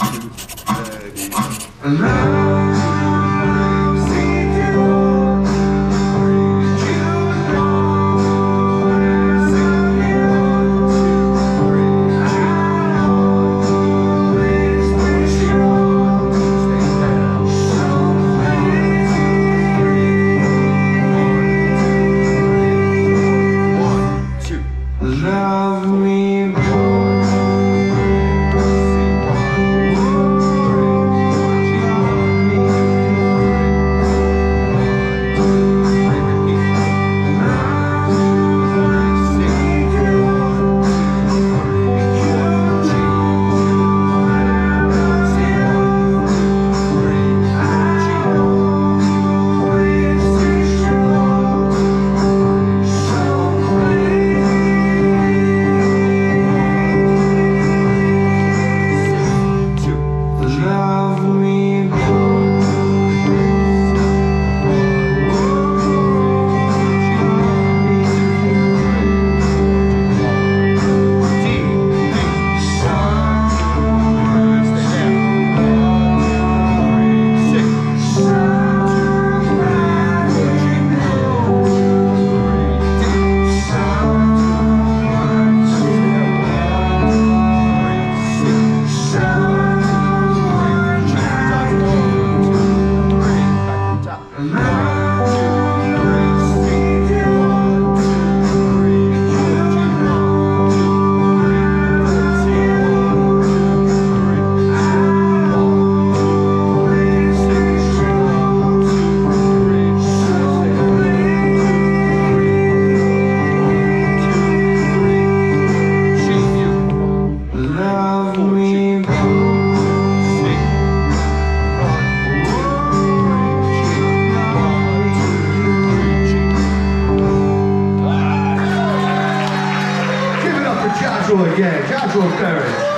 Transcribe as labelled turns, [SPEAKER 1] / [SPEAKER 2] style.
[SPEAKER 1] Love. you. Joshua again, Joshua Ferris.